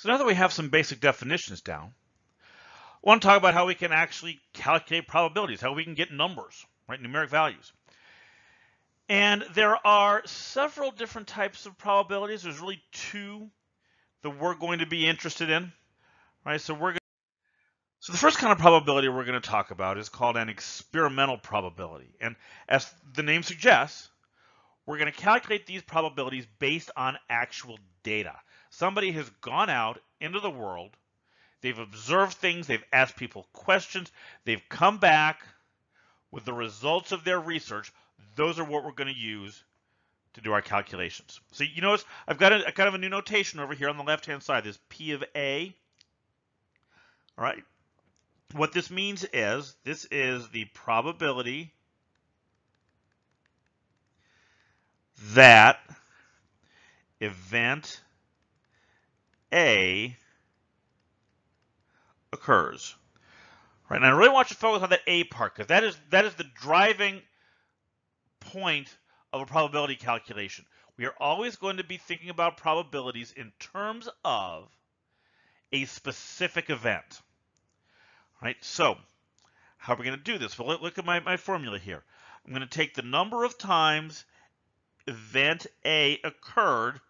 So now that we have some basic definitions down, I want to talk about how we can actually calculate probabilities, how we can get numbers, right, numeric values. And there are several different types of probabilities. There's really two that we're going to be interested in, right? So we're going so the first kind of probability we're going to talk about is called an experimental probability. And as the name suggests, we're going to calculate these probabilities based on actual data. Somebody has gone out into the world, they've observed things, they've asked people questions, they've come back with the results of their research. Those are what we're going to use to do our calculations. So you notice I've got a, a kind of a new notation over here on the left-hand side. This P of A. All right. What this means is this is the probability that event A occurs. Right, and I really want you to focus on that A part because that is that is the driving point of a probability calculation. We are always going to be thinking about probabilities in terms of a specific event. Right, so how are we going to do this? Well, look at my, my formula here. I'm going to take the number of times event A occurred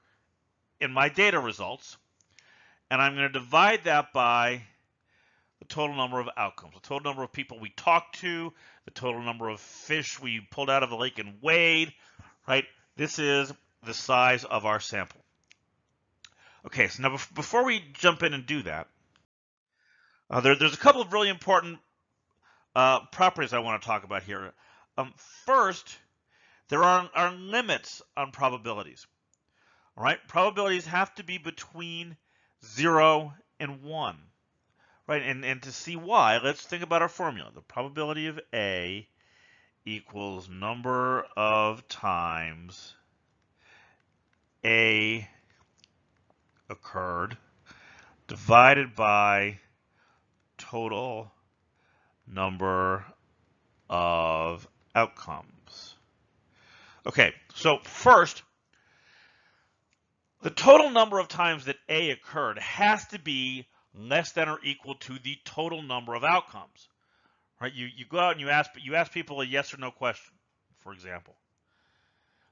in my data results, and I'm going to divide that by the total number of outcomes, the total number of people we talked to, the total number of fish we pulled out of the lake and weighed, right? This is the size of our sample. Okay, so now before we jump in and do that, uh, there, there's a couple of really important uh, properties I want to talk about here. Um, first, there are, are limits on probabilities. All right, probabilities have to be between 0 and 1. Right, and, and to see why, let's think about our formula. The probability of A equals number of times A occurred divided by total number of outcomes. Okay, so first, the total number of times that A occurred has to be less than or equal to the total number of outcomes. Right? You, you go out and you ask, you ask people a yes or no question, for example.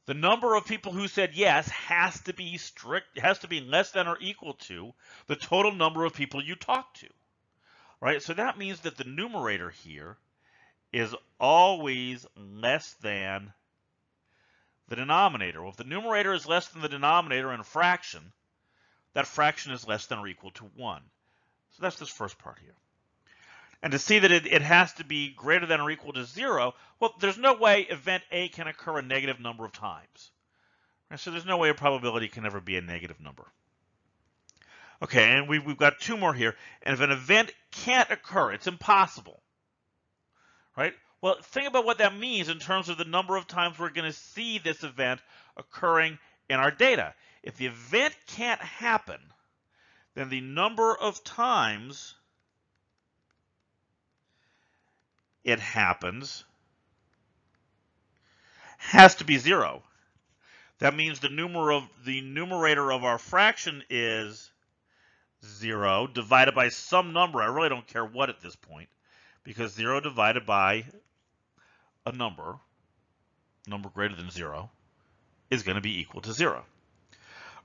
The number of people who said yes has to be strict, has to be less than or equal to the total number of people you talked to. Right? So that means that the numerator here is always less than the denominator. Well, if the numerator is less than the denominator in a fraction, that fraction is less than or equal to 1. So that's this first part here. And to see that it, it has to be greater than or equal to 0, well, there's no way event A can occur a negative number of times. So there's no way a probability can ever be a negative number. Okay, and we've, we've got two more here. And if an event can't occur, it's impossible. Right? Well, think about what that means in terms of the number of times we're going to see this event occurring in our data. If the event can't happen, then the number of times it happens has to be zero. That means the, numer of, the numerator of our fraction is zero divided by some number. I really don't care what at this point because zero divided by a number, number greater than zero, is going to be equal to zero.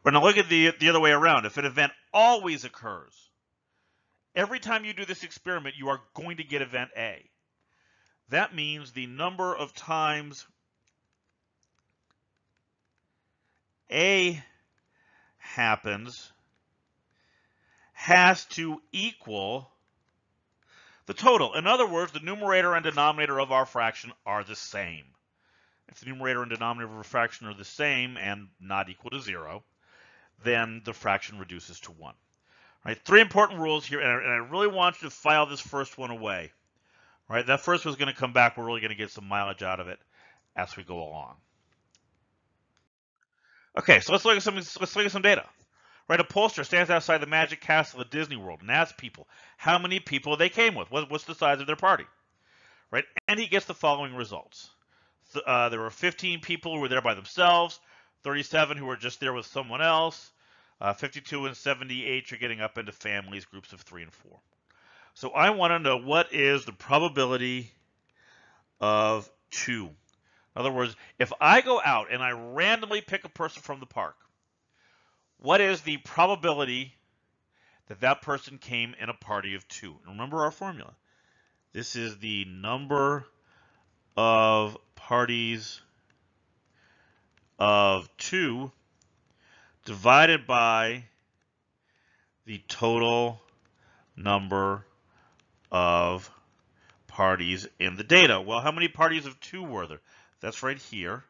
Going to look at the, the other way around. If an event always occurs, every time you do this experiment, you are going to get event A. That means the number of times A happens has to equal the total. In other words, the numerator and denominator of our fraction are the same. If the numerator and denominator of a fraction are the same and not equal to zero, then the fraction reduces to one. All right, three important rules here, and I, and I really want you to file this first one away. All right, that first one's going to come back. We're really going to get some mileage out of it as we go along. Okay, so let's look at some let's look at some data. Right, a pollster stands outside the Magic Castle at Disney World and asks people how many people they came with. what's the size of their party? Right, and he gets the following results. Uh, there were 15 people who were there by themselves, 37 who were just there with someone else, Uh, 52 and 78, you're getting up into families, groups of three and four. So I want to know what is the probability of two. In other words, if I go out and I randomly pick a person from the park, what is the probability that that person came in a party of two? And remember our formula. This is the number of parties of two divided by the total number of parties in the data. Well, how many parties of two were there? That's right here.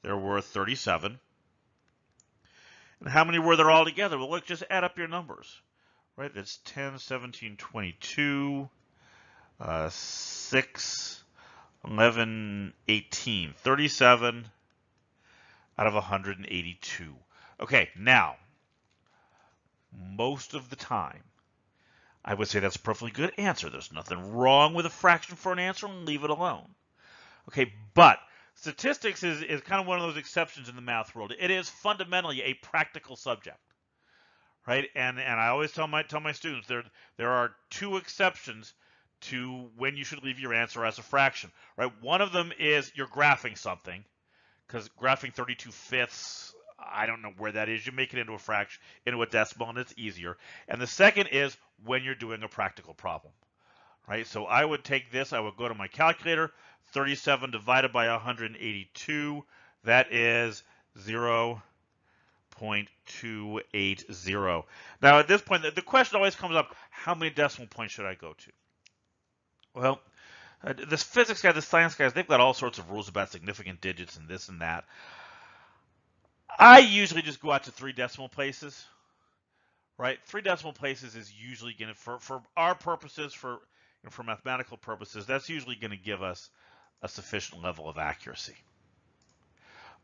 There were 37. And how many were there all together? Well, let's just add up your numbers. Right, that's 10, 17, 22, uh, 6, 11, 18, 37 out of 182. Okay, now, most of the time, I would say that's a perfectly good answer. There's nothing wrong with a fraction for an answer and leave it alone. Okay, but statistics is, is kind of one of those exceptions in the math world. It is fundamentally a practical subject. Right? And and I always tell my tell my students there there are two exceptions to when you should leave your answer as a fraction. Right? One of them is you're graphing something, because graphing 32 fifths I don't know where that is. You make it into a fraction, into a decimal, and it's easier. And the second is when you're doing a practical problem, right? So I would take this, I would go to my calculator, 37 divided by 182, that is 0 0.280. Now at this point, the question always comes up, how many decimal points should I go to? Well, uh, this physics guys, the science guys, they've got all sorts of rules about significant digits and this and that. I usually just go out to three decimal places, right? Three decimal places is usually going to, for, for our purposes, for, know, for mathematical purposes, that's usually going to give us a sufficient level of accuracy.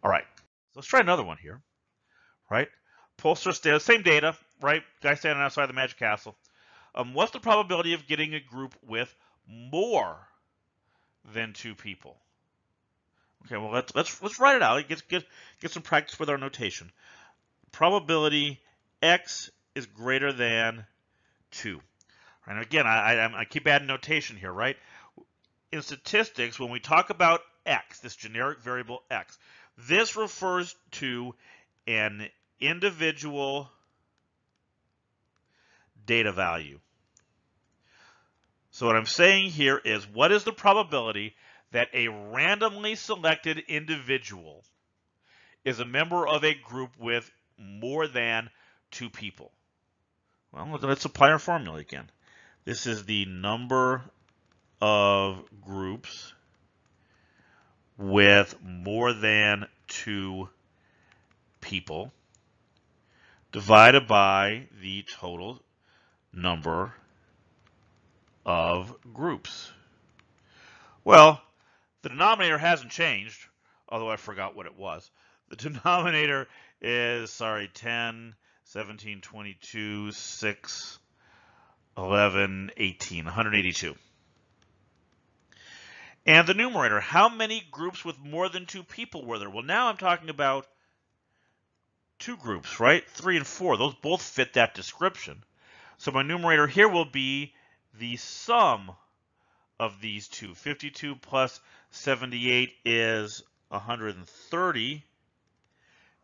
All right, so let's try another one here, right? Pollster data, same data, right? Guy standing outside the Magic Castle. Um, what's the probability of getting a group with more than two people? Okay, well let's let's let's write it out. Get get get some practice with our notation. Probability x is greater than two. And again, I, I, keep adding notation here, right? In statistics, when we talk about x, this generic variable x, this refers to an individual data value. So what I'm saying here is what is the probability that a randomly selected individual is a member of a group with more than two people. Well, let's apply our formula again. This is the number of groups with more than two people divided by the total number of groups. Well, the denominator hasn't changed, although I forgot what it was. The denominator is, sorry, 10, 17, 22, 6, 11, 18, 182. And the numerator, how many groups with more than two people were there? Well, now I'm talking about two groups, right? Three and four. Those both fit that description. So my numerator here will be the sum of these two. 52 plus 78 is 130.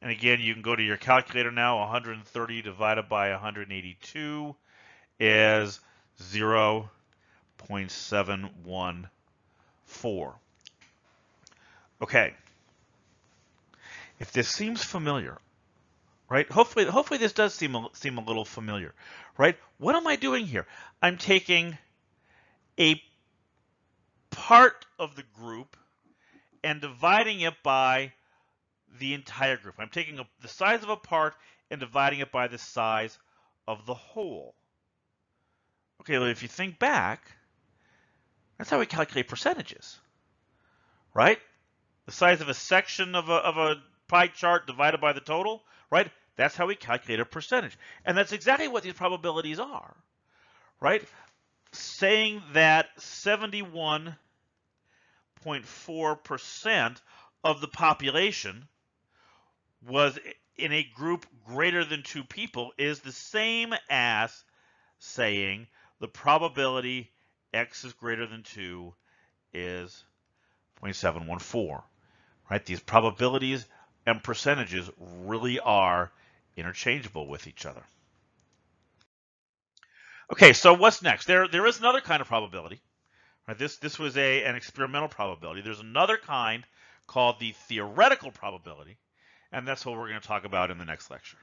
And again, you can go to your calculator now. 130 divided by 182 is 0 0.714. Okay. If this seems familiar, right? Hopefully, hopefully this does seem a, seem a little familiar, right? What am I doing here? I'm taking a part of the group and dividing it by the entire group. I'm taking a, the size of a part and dividing it by the size of the whole. Okay, if you think back, that's how we calculate percentages, right? The size of a section of a, of a pie chart divided by the total, right? That's how we calculate a percentage. And that's exactly what these probabilities are, right? Saying that 71 0.4% of the population was in a group greater than two people is the same as saying the probability x is greater than 2 is 0.714. Right? These probabilities and percentages really are interchangeable with each other. Okay, so what's next? There, there is another kind of probability. Right? This, this was a, an experimental probability. There's another kind called the theoretical probability, and that's what we're going to talk about in the next lecture.